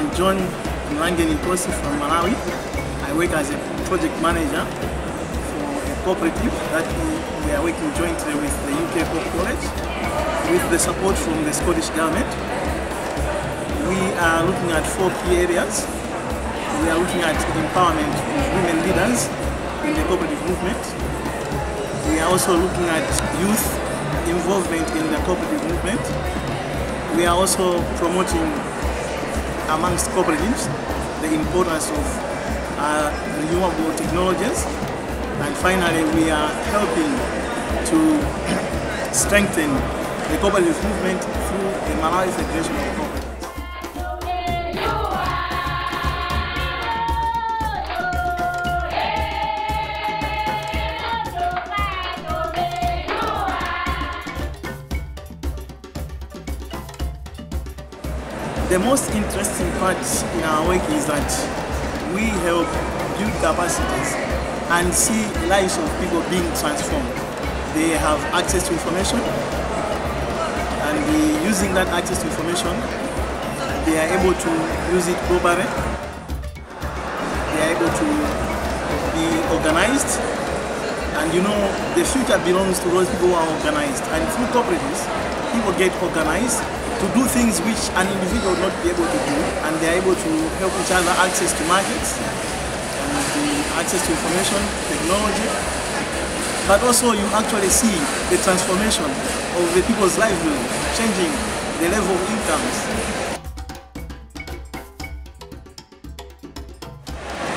Nkosi from Malawi. I work as a project manager for a cooperative that we, we are working jointly with the UK Co-op College with the support from the Scottish Government. We are looking at four key areas. We are looking at empowerment of women leaders in the cooperative movement. We are also looking at youth involvement in the cooperative movement. We are also promoting amongst cooperatives the importance of uh, renewable technologies. And finally, we are helping to strengthen the cooperative movement through the Malawi Federation of Cooperatives. The most interesting part in our work is that we help build capacities and see lives of people being transformed. They have access to information and using that access to information, they are able to use it properly. They are able to be organized and you know the future belongs to those people who are organized and through cooperatives people get organized to do things which an individual would not be able to do and they are able to help each other access to markets and access to information, technology. But also you actually see the transformation of the people's livelihood, changing the level of incomes.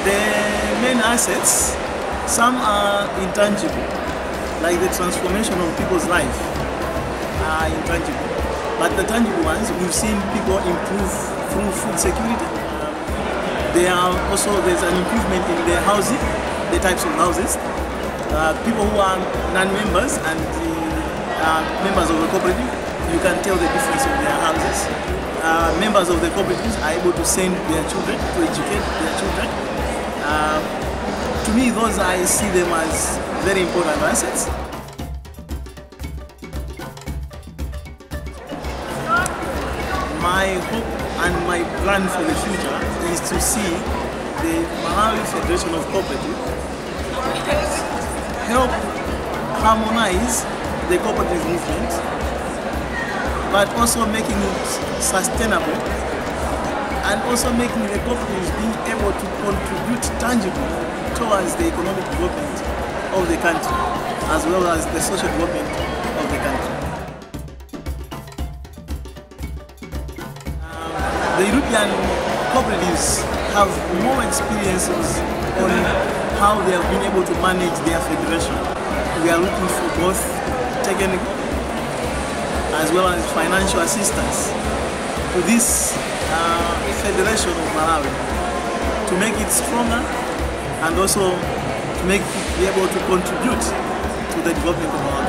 The main assets, some are intangible, like the transformation of people's life are intangible. But the tangible ones, we've seen people improve through food security. There are also there's an improvement in their housing, the types of houses. Uh, people who are non-members and uh, members of the cooperative, you can tell the difference of their houses. Uh, members of the cooperatives are able to send their children to educate their children. Uh, to me, those I see them as very important assets. My hope and my plan for the future is to see the Malawi Federation of Cooperative help harmonize the cooperative movement, but also making it sustainable and also making the cooperatives being able to contribute tangibly towards the economic development of the country as well as the social development the European cooperatives have more experiences on how they have been able to manage their federation. We are looking for both technical as well as financial assistance to this uh, federation of Malawi to make it stronger and also to make it be able to contribute to the development of our